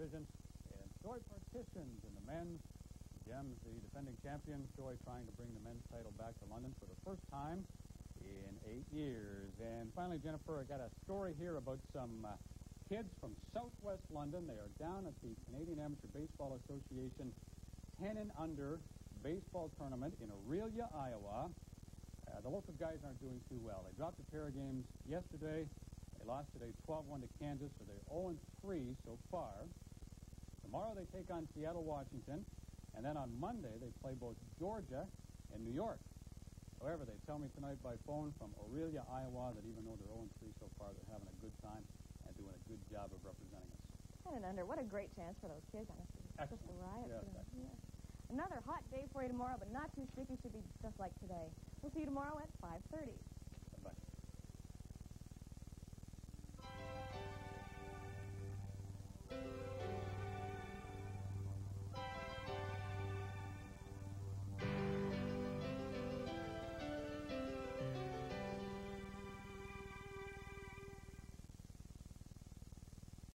division. And Troy partitions in the men's. Gems, the defending champion, Troy trying to bring the men's title back to London for the first time in eight years. And finally, Jennifer, I got a story here about some uh, kids from southwest London. They are down at the Canadian Amateur Baseball Association 10 and under baseball tournament in Aurelia, Iowa. Uh, the local guys aren't doing too well. They dropped a pair of games yesterday. They lost today 12-1 to Kansas, so they're 0-3 so far. Tomorrow they take on Seattle, Washington. And then on Monday, they play both Georgia and New York. However, they tell me tonight by phone from Aurelia, Iowa, that even though they're 0-3 so far, they're having a good time and doing a good job of representing us. Ten and under. What a great chance for those kids. Honestly. Excellent. Just a riot Yes, for them. excellent. Yeah. Another hot day for you tomorrow, but not too sticky. Should be just like today. We'll see you tomorrow at 5.30.